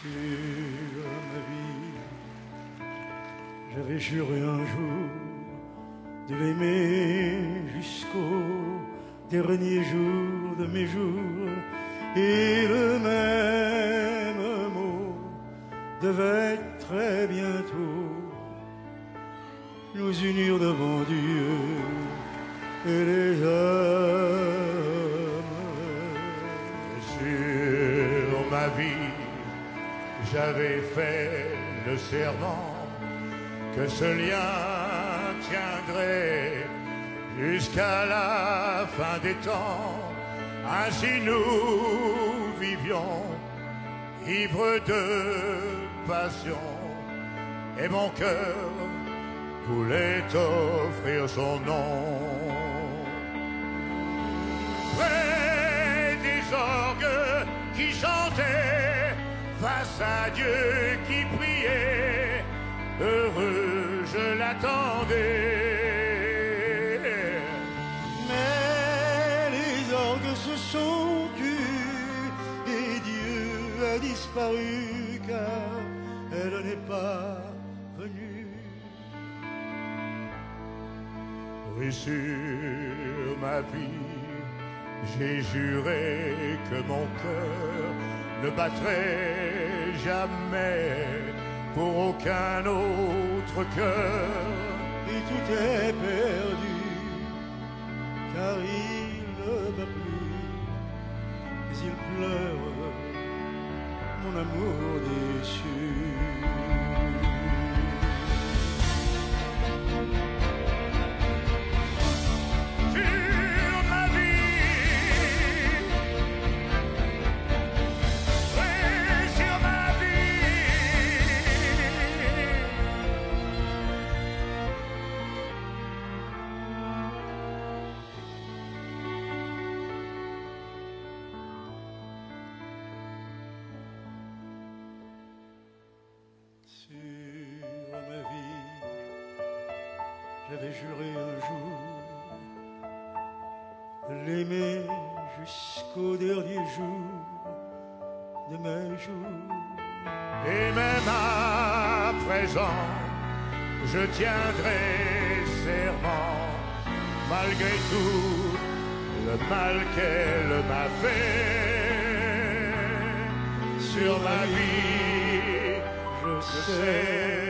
sur ma vie. J'avais juré un jour de l'aimer jusqu'au dernier jour de mes jours. Et le même mot devait très bientôt nous unir devant Dieu et les hommes. Sur ma vie, j'avais fait le serment que ce lien tiendrait jusqu'à la fin des temps. Ainsi nous vivions, ivres de passion, et mon cœur voulait offrir son nom. Face à Dieu qui priait, heureux je l'attendais. Mais les orgues se sont tus et Dieu a disparu car elle n'est pas venue. Oui, sur ma vie, j'ai juré que mon cœur ne battrait jamais pour aucun autre cœur. Et tout est perdu car il ne bat plus, mais il pleure mon amour déçu. J'avais juré un jour l'aimer jusqu'au dernier jour de mes jours. Et même à présent, je tiendrai serment, malgré tout le mal qu'elle m'a fait. Sur ma vie, Je je sais